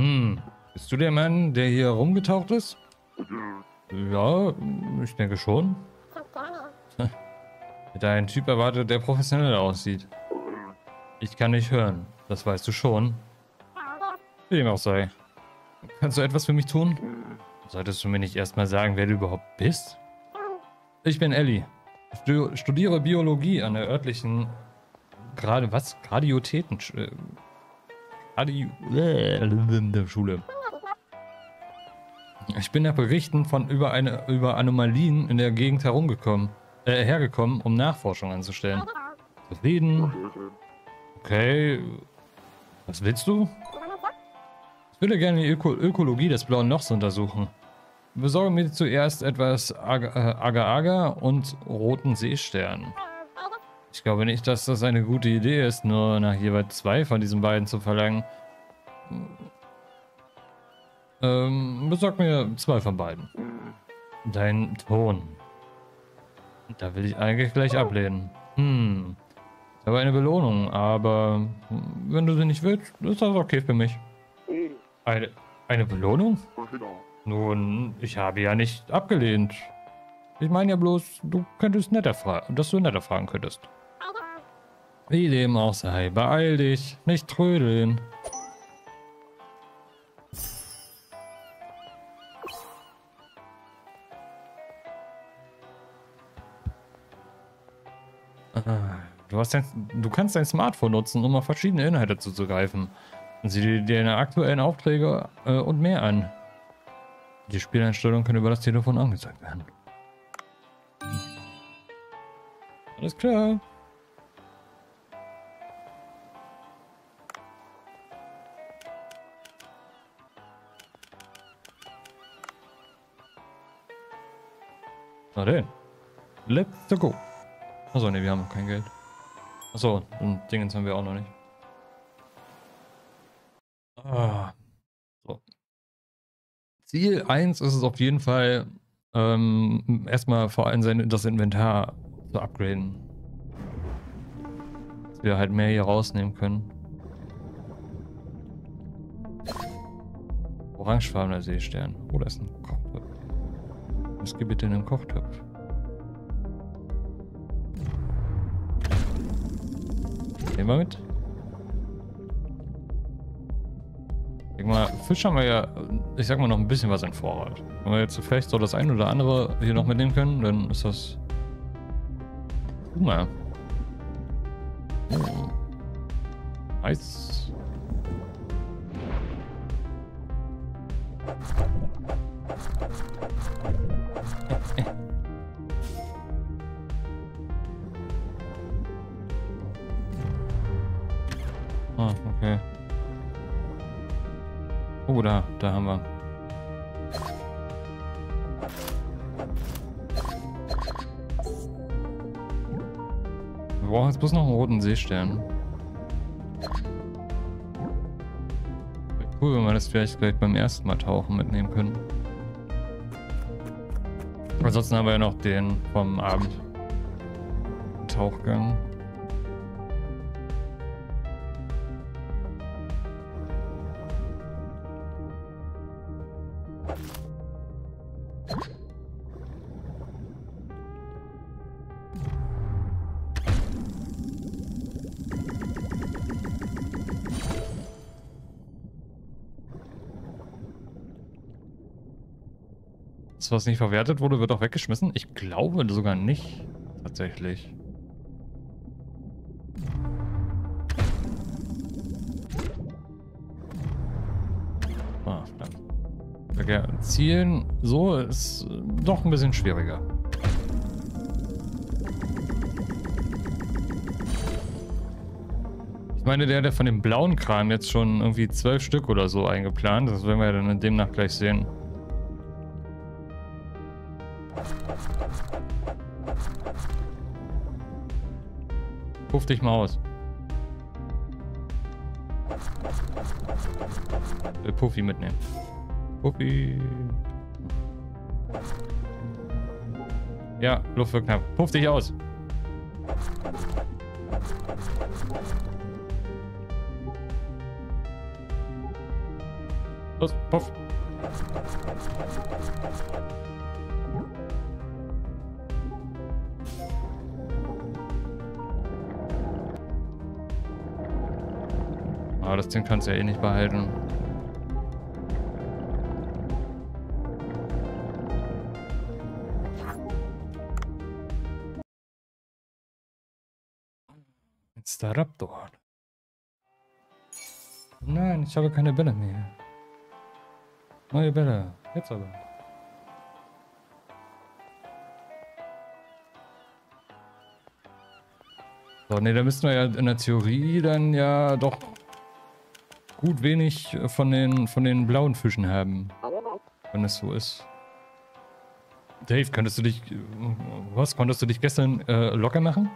Hm, bist du der Mann, der hier rumgetaucht ist? Ja, ich denke schon. Hätte ein Typ erwartet, der professionell aussieht. Ich kann nicht hören, das weißt du schon. Wie dem auch sei. Kannst du etwas für mich tun? Solltest du mir nicht erstmal sagen, wer du überhaupt bist? Ich bin Ellie. Ich studiere Biologie an der örtlichen gerade was? Gradiotheten Gradi äh, Schule. Ich bin nach Berichten von über eine über Anomalien in der Gegend herumgekommen, äh, hergekommen, um Nachforschung anzustellen. Zufrieden? Okay. Was willst du? Ich würde gerne die Öko Ökologie des blauen Lochs untersuchen. Besorge mir zuerst etwas Agar-Agar äh, und roten Seestern. Ich glaube nicht, dass das eine gute Idee ist, nur nach jeweils zwei von diesen beiden zu verlangen. Ähm, besorg mir zwei von beiden. Dein Ton. Da will ich eigentlich gleich ablehnen. Hm. Ich habe eine Belohnung, aber wenn du sie nicht willst, ist das okay für mich. Eine, eine Belohnung? Nun, ich habe ja nicht abgelehnt. Ich meine ja bloß, du könntest netter fragen, dass du netter fragen könntest. Wie dem auch sei, beeil dich, nicht trödeln. Ah, du, hast dein, du kannst dein Smartphone nutzen, um auf verschiedene Inhalte zuzugreifen. Sieh dir deine aktuellen Aufträge äh, und mehr an. Die Spieleinstellungen können über das Telefon angezeigt werden. Alles klar. Na denn. Let's go. Achso, ne, wir haben noch kein Geld. Achso, und Dingens haben wir auch noch nicht. Ah. So. Ziel 1 ist es auf jeden Fall, ähm, erstmal vor allem sein, das Inventar zu upgraden. Dass wir halt mehr hier rausnehmen können. Orangefarbener Seestern. Oh, da ist ein Kochtopf. Gibt bitte in einem Kochtopf? Nehmen wir mit. Ich mal, Fisch haben wir ja, ich sag mal, noch ein bisschen was in Vorrat. Wenn wir jetzt vielleicht so das ein oder andere hier noch mitnehmen können, dann ist das... Guck mal. Nice. Ah, okay. Oh, da, da haben wir. Wir brauchen jetzt bloß noch einen roten Seestern. Cool, wenn wir das vielleicht gleich beim ersten Mal tauchen mitnehmen können. Ansonsten haben wir ja noch den vom Abend. Tauchgang. Was nicht verwertet wurde, wird auch weggeschmissen? Ich glaube sogar nicht. Tatsächlich. Verdammt. Zielen so ist doch ein bisschen schwieriger. Ich meine, der hat von dem blauen Kran jetzt schon irgendwie zwölf Stück oder so eingeplant. Das werden wir dann demnach gleich sehen. Puff dich mal aus. Ich will Puffy mitnehmen. Puffy. Ja, Luft wird knapp. Puff dich aus. Los, puff. Aber das Ding kannst du ja eh nicht behalten. Ein Staraptor. Nein, ich habe keine Bälle mehr. Neue Bälle. Jetzt aber. So, ne, da müssten wir ja in der Theorie dann ja doch gut wenig von den, von den blauen Fischen haben. Wenn es so ist. Dave, könntest du dich. Was? Konntest du dich gestern äh, locker machen?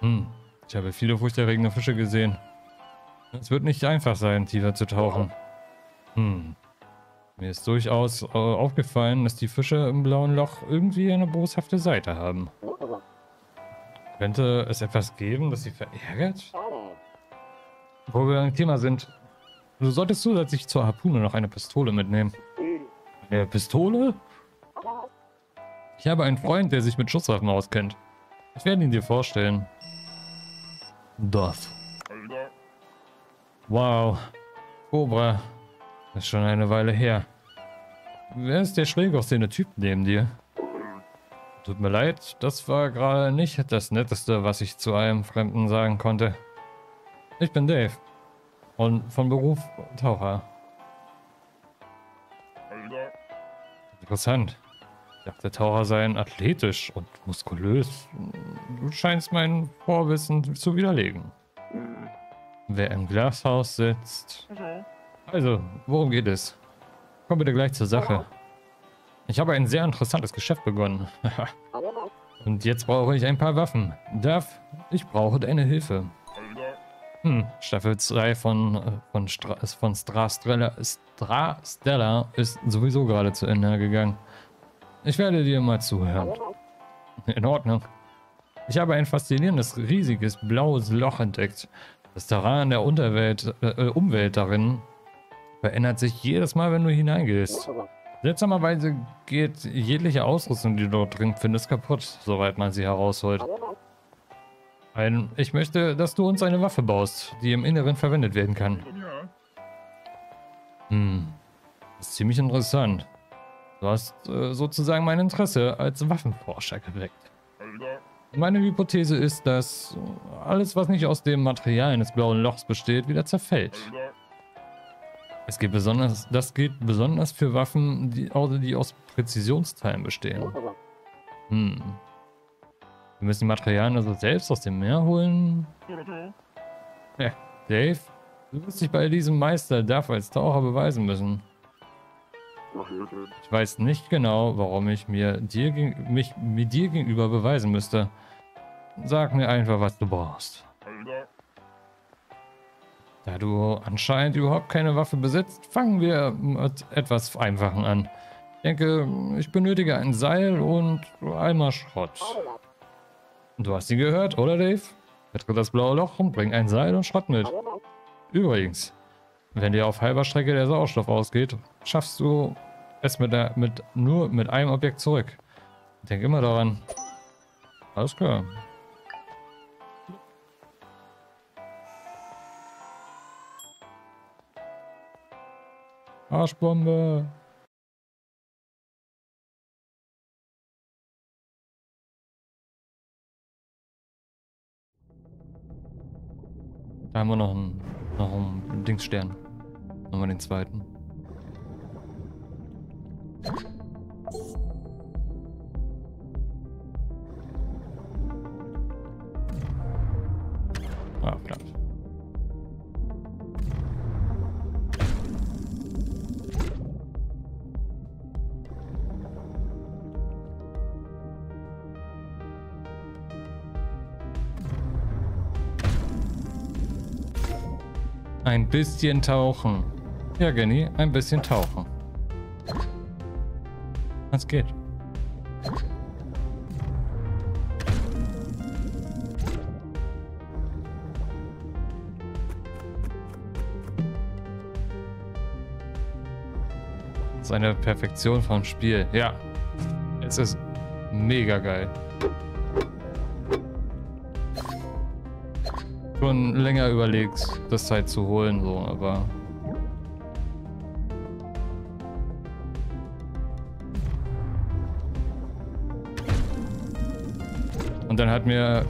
Hm. Ich habe viele furchterregende Fische gesehen. Es wird nicht einfach sein, tiefer zu tauchen. Hm. Mir ist durchaus äh, aufgefallen, dass die Fische im blauen Loch irgendwie eine boshafte Seite haben. Könnte es etwas geben, das sie verärgert? Wo wir beim Thema sind, du solltest zusätzlich zur Harpune noch eine Pistole mitnehmen. Eine Pistole? Ich habe einen Freund, der sich mit Schusswaffen auskennt. Ich werde ihn dir vorstellen. Dorf. Wow. Cobra. Ist schon eine Weile her. Wer ist der schräg aussehende Typ neben dir? Tut mir leid, das war gerade nicht das Netteste, was ich zu einem Fremden sagen konnte. Ich bin Dave. Und von Beruf Taucher. Interessant. Ich dachte, Taucher seien athletisch und muskulös. Du scheinst mein Vorwissen zu widerlegen. Wer im Glashaus sitzt. Also, worum geht es? Kommen bitte gleich zur Sache. Ich habe ein sehr interessantes Geschäft begonnen. Und jetzt brauche ich ein paar Waffen. Darf, ich brauche deine Hilfe. Hm, Staffel 2 von, von, Stra von Stra Stella, Stra Stella ist sowieso gerade zu Ende gegangen. Ich werde dir mal zuhören. In Ordnung. Ich habe ein faszinierendes, riesiges, blaues Loch entdeckt. Das Terrain der Unterwelt, äh, Umwelt darin verändert sich jedes Mal, wenn du hineingehst. Seltsamerweise geht jegliche Ausrüstung, die du dort drin findest, kaputt, soweit man sie herausholt. Ein, ich möchte, dass du uns eine Waffe baust, die im Inneren verwendet werden kann. Hm, das ist ziemlich interessant. Du hast äh, sozusagen mein Interesse als Waffenforscher geweckt. Meine Hypothese ist, dass alles, was nicht aus dem Material eines blauen Lochs besteht, wieder zerfällt. Es geht besonders, das gilt besonders für Waffen, die, die aus Präzisionsteilen bestehen. Hm. Wir müssen die Materialien also selbst aus dem Meer holen. Ja, Dave, du wirst dich bei diesem Meister Duff als Taucher beweisen müssen. Ich weiß nicht genau, warum ich mir dir, mich mit dir gegenüber beweisen müsste. Sag mir einfach, was du brauchst. Da du anscheinend überhaupt keine Waffe besitzt, fangen wir mit etwas Einfachen an. Ich denke, ich benötige ein Seil und einmal Schrott. Du hast sie gehört, oder Dave? Betritt das blaue Loch und bring ein Seil und Schrott mit. Übrigens, wenn dir auf halber Strecke der Sauerstoff ausgeht, schaffst du es mit, der, mit nur mit einem Objekt zurück. Denk immer daran. Alles klar. Arschbombe. Da haben wir noch einen, noch einen Dingsstern. Nochmal den zweiten. Ah. Ein bisschen tauchen. Ja, Genny, ein bisschen tauchen. Was geht? eine Perfektion vom Spiel. Ja, es ist mega geil. Schon länger überlegt, das Zeit zu holen, so, aber Und dann hat mir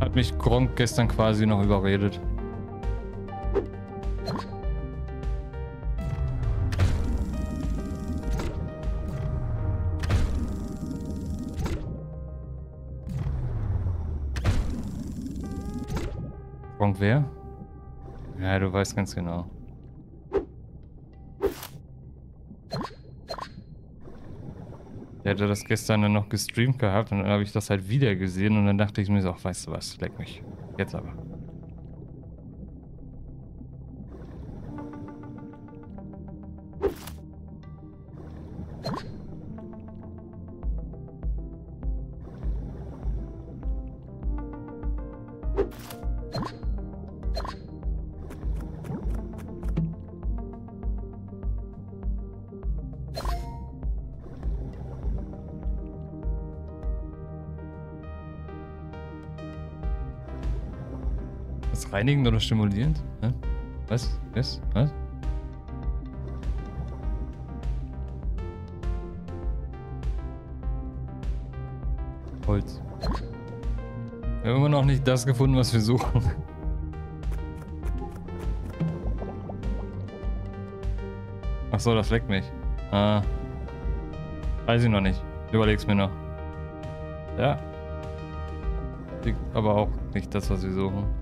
hat mich Gronk gestern quasi noch überredet. Gronk wer? Ja, du weißt ganz genau. Der hatte das gestern dann noch gestreamt gehabt und dann habe ich das halt wieder gesehen und dann dachte ich mir so, ach, weißt du was, leck mich. Jetzt aber. Reinigend oder stimulierend? Hä? Was? Was? Was? Holz. Wir haben immer noch nicht das gefunden, was wir suchen. Ach so, das leckt mich. Ah. Weiß ich noch nicht. Überleg's mir noch. Ja. Aber auch nicht das, was wir suchen.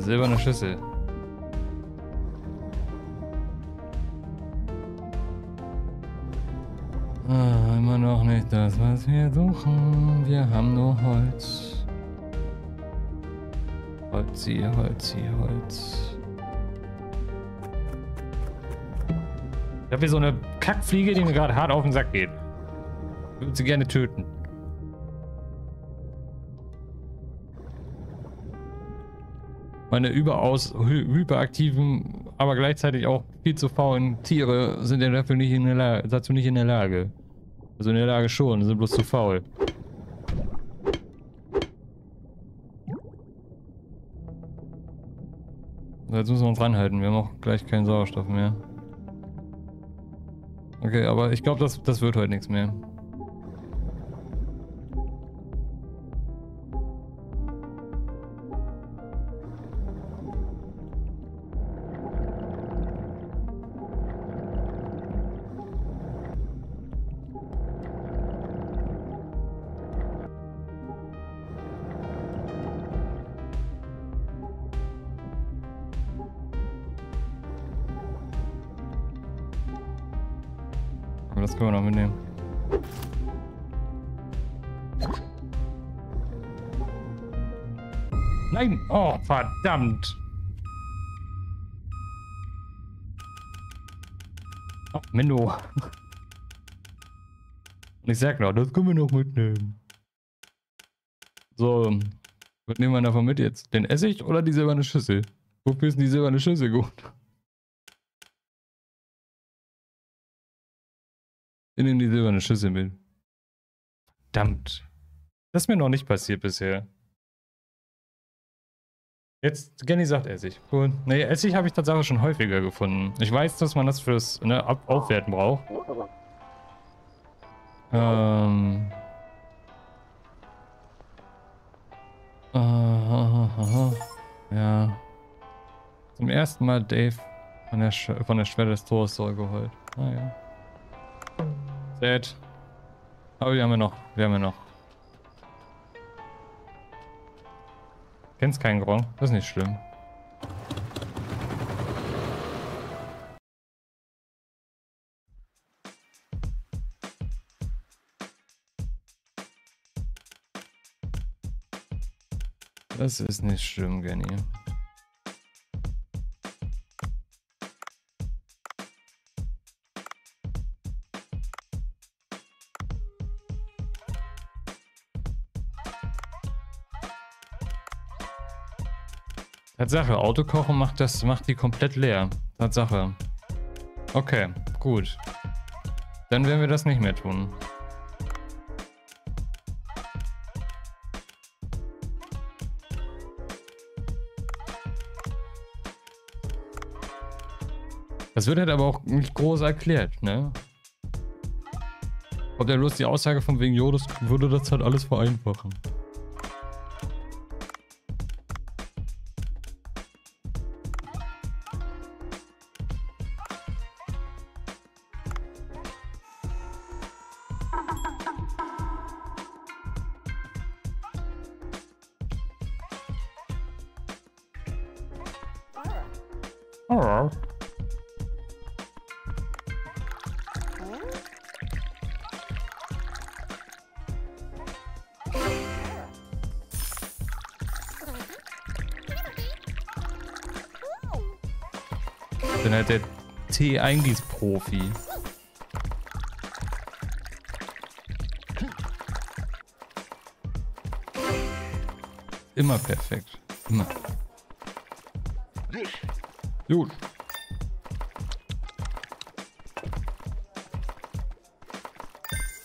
Silberne Schüssel. Ah, immer noch nicht das, was wir suchen. Wir haben nur Holz. Holz hier, Holz hier, Holz. Ich habe hier so eine Kackfliege, die mir gerade hart auf den Sack geht. Ich würde sie gerne töten. Meine überaus hy hyperaktiven, aber gleichzeitig auch viel zu faulen Tiere sind dafür nicht in der Lage, dazu nicht in der Lage. Also in der Lage schon, sind bloß zu faul. Jetzt müssen wir uns ranhalten, wir haben auch gleich keinen Sauerstoff mehr. Okay, aber ich glaube, das, das wird heute nichts mehr. Aber das können wir noch mitnehmen. Nein! Oh, verdammt! Oh, Menno. Und ich sag noch, das können wir noch mitnehmen. So, was nehmen wir davon mit jetzt? Den Essig oder die silberne Schüssel? Wofür ist denn die silberne Schüssel gut? Ich nehme die silberne Schüssel mit. Verdammt. Das ist mir noch nicht passiert bisher. Jetzt, Genny sagt Essig. Cool. Nee, Essig habe ich tatsächlich schon häufiger gefunden. Ich weiß, dass man das fürs ne, Aufwerten braucht. Ähm. Uh, ja. Zum ersten Mal Dave von der, Sch von der Schwelle des Tores geholt. Ah Sad. Aber wir haben ja noch. Wir haben ja noch. Kennst keinen Gronk? Das ist nicht schlimm. Das ist nicht schlimm, Genny. Tatsache, Autokochen macht das, macht die komplett leer. Tatsache. Okay, gut. Dann werden wir das nicht mehr tun. Das wird halt aber auch nicht groß erklärt, ne? Ob der bloß die Aussage von wegen, jo, das würde das halt alles vereinfachen. Oh. Ich bin halt der Tee-Eingieß-Profi. Immer perfekt. Immer. Gut.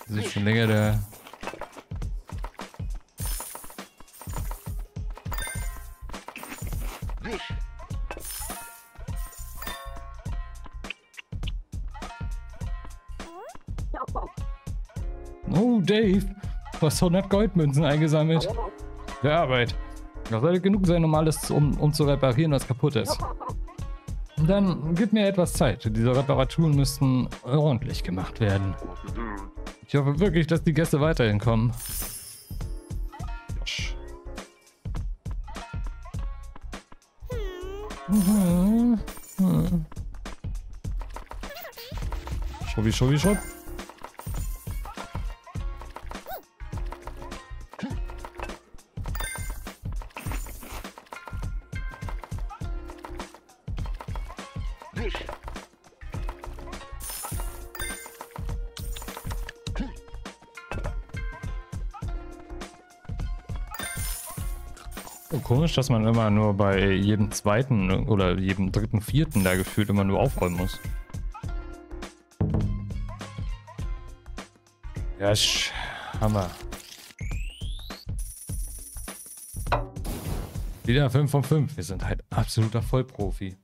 Das ist schon länger der... Oh, Dave. Du hast 100 Goldmünzen eingesammelt. Der Arbeit. Das sollte genug sein, um alles um, um zu reparieren, was kaputt ist. Dann gib mir etwas Zeit. Diese Reparaturen müssten ordentlich gemacht werden. Ich hoffe wirklich, dass die Gäste weiterhin kommen. Josh. Mhm. Mhm. Schubbi, schubbi, schub. Oh, komisch, dass man immer nur bei jedem zweiten oder jedem dritten, vierten da gefühlt immer nur aufräumen muss. Ja, Hammer. Wieder 5 von 5. Wir sind halt absoluter Vollprofi.